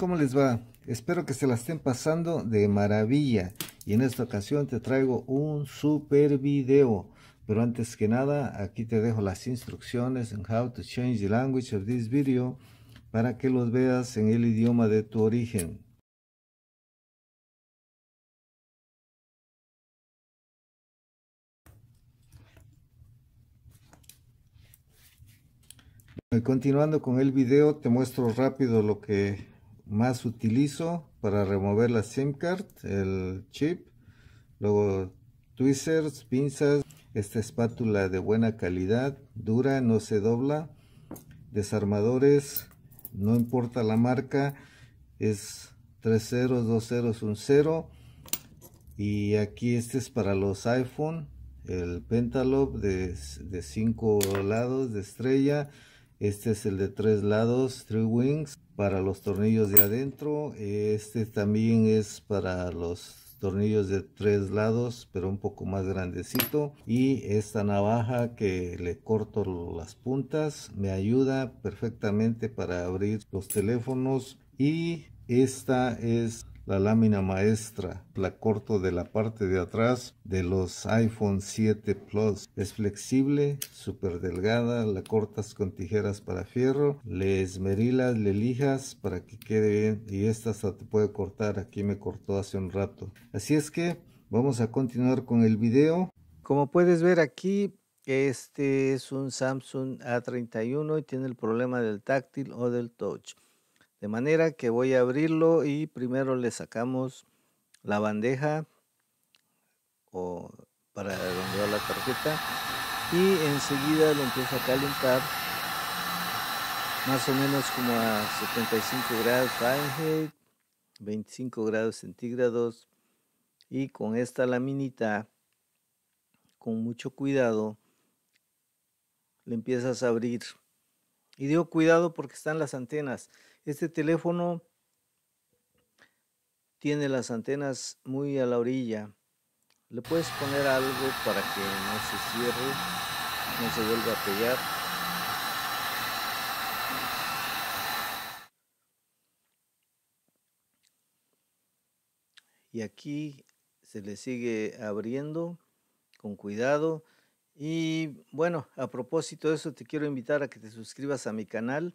¿cómo les va? Espero que se la estén pasando de maravilla y en esta ocasión te traigo un super video. Pero antes que nada, aquí te dejo las instrucciones en how to change the language of this video para que los veas en el idioma de tu origen. Continuando con el video, te muestro rápido lo que más utilizo para remover la SIM card, el chip, luego tweezers, pinzas, esta espátula de buena calidad, dura, no se dobla, desarmadores, no importa la marca, es 3 ceros, 2 ceros, 1 0 y aquí este es para los iPhone, el Pentalobe de 5 lados de estrella, este es el de tres lados, three wings, para los tornillos de adentro. Este también es para los tornillos de tres lados, pero un poco más grandecito. Y esta navaja que le corto las puntas me ayuda perfectamente para abrir los teléfonos. Y esta es la lámina maestra, la corto de la parte de atrás de los iPhone 7 Plus. Es flexible, súper delgada, la cortas con tijeras para fierro, le esmerilas, le lijas para que quede bien y esta hasta te puede cortar, aquí me cortó hace un rato. Así es que vamos a continuar con el video. Como puedes ver aquí, este es un Samsung A31 y tiene el problema del táctil o del touch. De manera que voy a abrirlo y primero le sacamos la bandeja o para donde va la tarjeta y enseguida lo empiezo a calentar más o menos como a 75 grados Fahrenheit 25 grados centígrados y con esta laminita con mucho cuidado le empiezas a abrir y digo cuidado porque están las antenas este teléfono tiene las antenas muy a la orilla. Le puedes poner algo para que no se cierre, no se vuelva a pegar. Y aquí se le sigue abriendo con cuidado. Y bueno, a propósito de eso, te quiero invitar a que te suscribas a mi canal.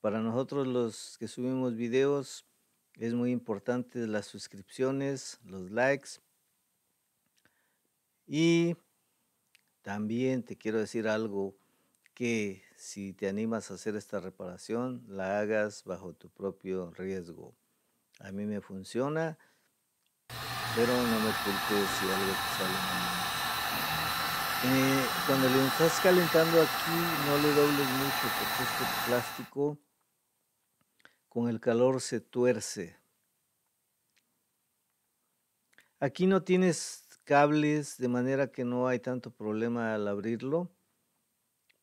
Para nosotros los que subimos videos es muy importante las suscripciones, los likes. Y también te quiero decir algo que si te animas a hacer esta reparación, la hagas bajo tu propio riesgo. A mí me funciona, pero no me culpes si algo te sale mal. Eh, cuando le estás calentando aquí, no le dobles mucho porque este plástico con el calor se tuerce. Aquí no tienes cables de manera que no hay tanto problema al abrirlo,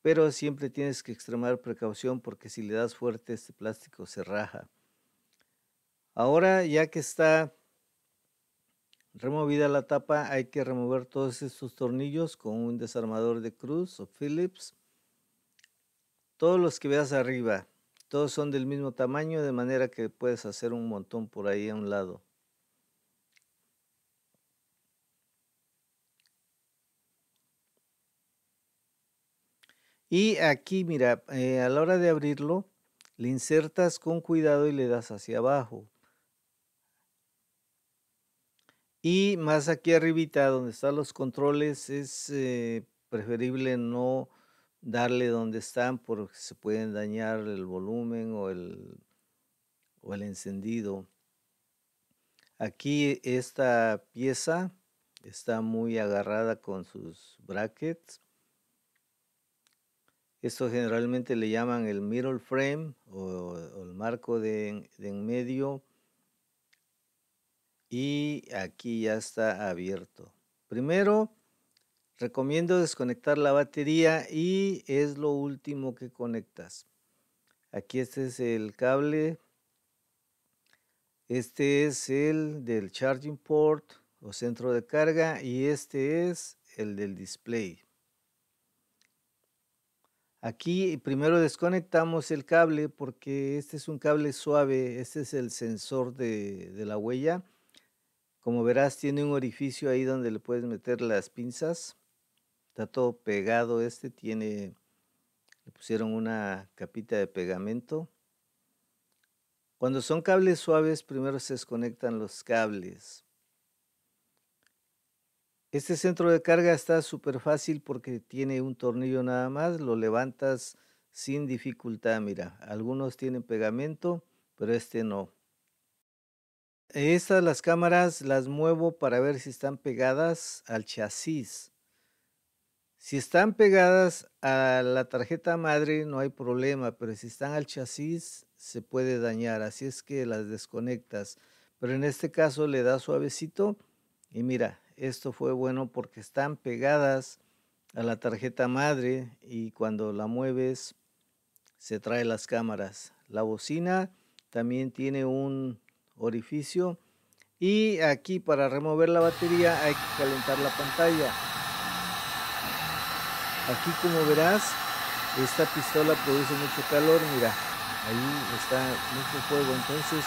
pero siempre tienes que extremar precaución porque si le das fuerte este plástico se raja. Ahora ya que está removida la tapa hay que remover todos estos tornillos con un desarmador de cruz o Phillips. Todos los que veas arriba todos son del mismo tamaño, de manera que puedes hacer un montón por ahí a un lado. Y aquí, mira, eh, a la hora de abrirlo, le insertas con cuidado y le das hacia abajo. Y más aquí arribita, donde están los controles, es eh, preferible no darle donde están porque se pueden dañar el volumen o el, o el encendido. Aquí esta pieza está muy agarrada con sus brackets. Esto generalmente le llaman el middle frame o, el marco de en medio. Y aquí ya está abierto. Primero Recomiendo desconectar la batería y es lo último que conectas. Aquí este es el cable. Este es el del charging port o centro de carga y este es el del display. Aquí primero desconectamos el cable porque este es un cable suave, este es el sensor de, de la huella. Como verás tiene un orificio ahí donde le puedes meter las pinzas. Está todo pegado este, tiene, le pusieron una capita de pegamento. Cuando son cables suaves, primero se desconectan los cables. Este centro de carga está súper fácil porque tiene un tornillo nada más, lo levantas sin dificultad, mira. Algunos tienen pegamento, pero este no. Estas las cámaras las muevo para ver si están pegadas al chasis. Si están pegadas a la tarjeta madre no hay problema, pero si están al chasis se puede dañar, así es que las desconectas. Pero en este caso le das suavecito y mira, esto fue bueno porque están pegadas a la tarjeta madre y cuando la mueves se trae las cámaras. La bocina también tiene un orificio y aquí para remover la batería hay que calentar la pantalla. Aquí como verás, esta pistola produce mucho calor, mira, ahí está mucho fuego, entonces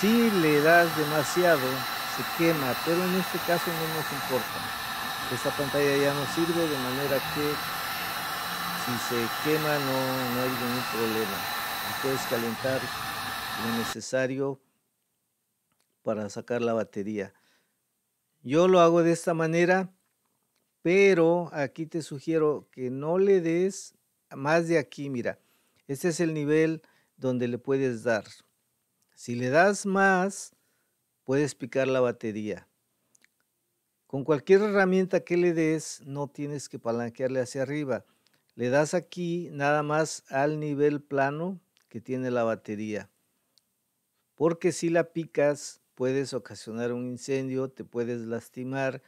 si le das demasiado se quema, pero en este caso no nos importa. Esta pantalla ya no sirve de manera que si se quema no, no hay ningún problema. puedes calentar lo necesario para sacar la batería. Yo lo hago de esta manera pero aquí te sugiero que no le des más de aquí, mira, este es el nivel donde le puedes dar. Si le das más, puedes picar la batería. Con cualquier herramienta que le des, no tienes que palanquearle hacia arriba. Le das aquí nada más al nivel plano que tiene la batería. Porque si la picas, puedes ocasionar un incendio, te puedes lastimar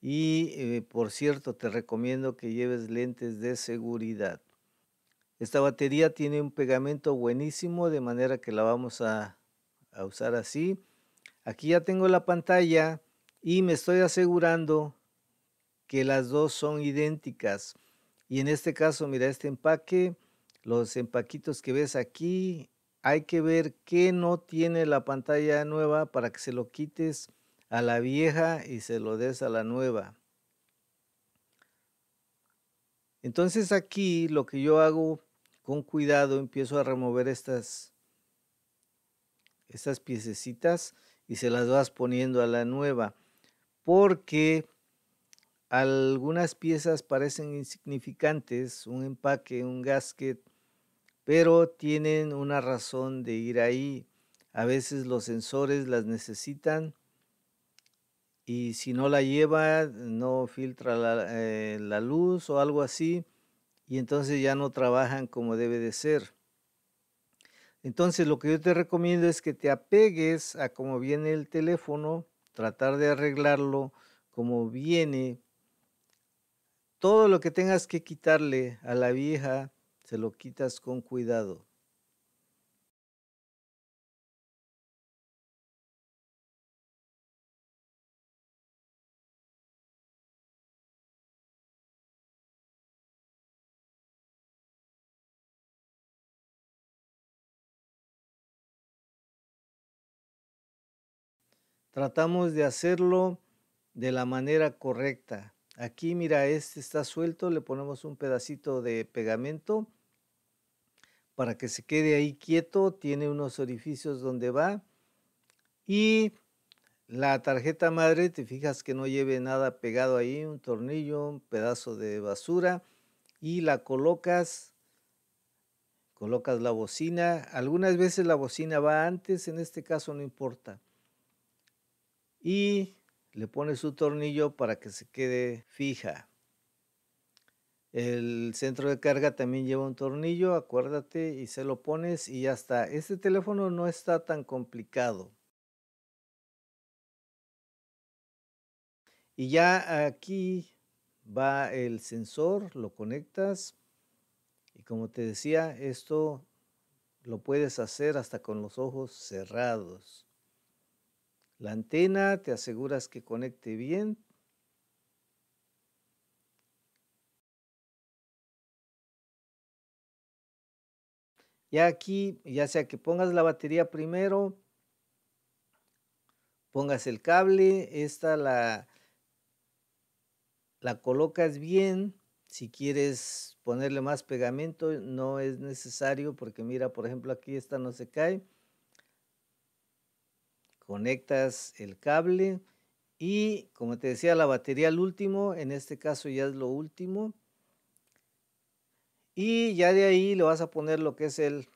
y eh, por cierto, te recomiendo que lleves lentes de seguridad. Esta batería tiene un pegamento buenísimo, de manera que la vamos a, a usar así. Aquí ya tengo la pantalla y me estoy asegurando que las dos son idénticas. Y en este caso, mira este empaque, los empaquitos que ves aquí, hay que ver qué no tiene la pantalla nueva para que se lo quites a la vieja y se lo des a la nueva. Entonces aquí lo que yo hago con cuidado, empiezo a remover estas, estas piececitas y se las vas poniendo a la nueva. Porque algunas piezas parecen insignificantes, un empaque, un gasket, pero tienen una razón de ir ahí. A veces los sensores las necesitan y si no la lleva, no filtra eh, la, luz o algo así, y entonces ya no trabajan como debe de ser. Entonces lo que yo te recomiendo es que te apegues a cómo viene el teléfono, tratar de arreglarlo como viene. Todo lo que tengas que quitarle a la vieja, se lo quitas con cuidado. tratamos de hacerlo de la manera correcta. Aquí, mira, este está suelto, le ponemos un pedacito de pegamento para que se quede ahí quieto, tiene unos orificios donde va y la tarjeta madre, te fijas que no lleve nada pegado ahí, un tornillo, un pedazo de basura y la colocas, colocas la bocina, algunas veces la bocina va antes, en este caso no importa y le pone su tornillo para que se quede fija. El centro de carga también lleva un tornillo, acuérdate, y se lo pones y ya está. Este teléfono no está tan complicado. Y ya aquí va el sensor, lo conectas y como te decía, esto lo puedes hacer hasta con los ojos cerrados. La antena te aseguras que conecte bien. Ya aquí, ya sea que pongas la batería primero, pongas el cable, esta la, la colocas bien. Si quieres ponerle más pegamento, no es necesario porque mira, por ejemplo, aquí esta no se cae. Conectas el cable y como te decía, la batería al último, en este caso ya es lo último. Y ya de ahí le vas a poner lo que es el,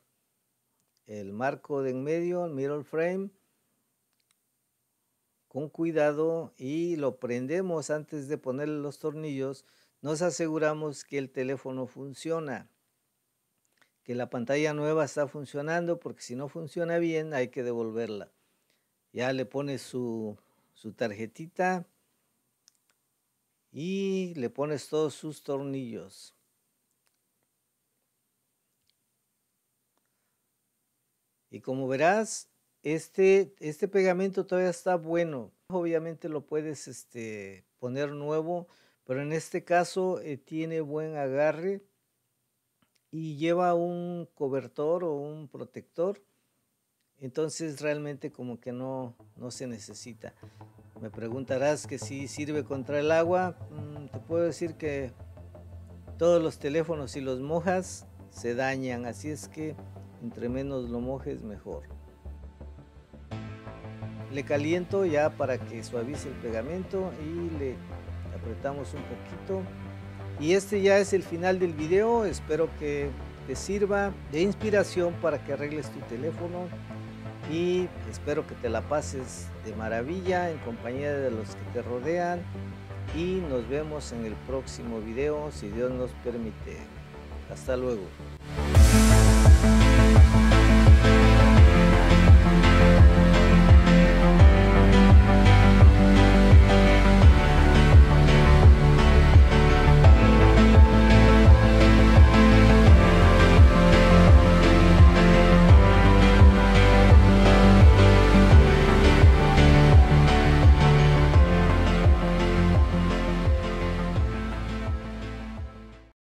el marco de en medio, el mirror frame. Con cuidado y lo prendemos antes de ponerle los tornillos. Nos aseguramos que el teléfono funciona. Que la pantalla nueva está funcionando porque si no funciona bien hay que devolverla. Ya le pones su su tarjetita y le pones todos sus tornillos. Y como verás, este, este pegamento todavía está bueno. Obviamente lo puedes este, poner nuevo, pero en este caso eh, tiene buen agarre y lleva un cobertor o un protector entonces realmente como que no, no se necesita. Me preguntarás que si sirve contra el agua. Mm, te puedo decir que todos los teléfonos si los mojas se dañan, así es que entre menos lo mojes mejor. Le caliento ya para que suavice el pegamento y le apretamos un poquito. Y este ya es el final del video, espero que te sirva de inspiración para que arregles tu teléfono y espero que te la pases de maravilla en compañía de los que te rodean y nos vemos en el próximo video si Dios nos permite. Hasta luego.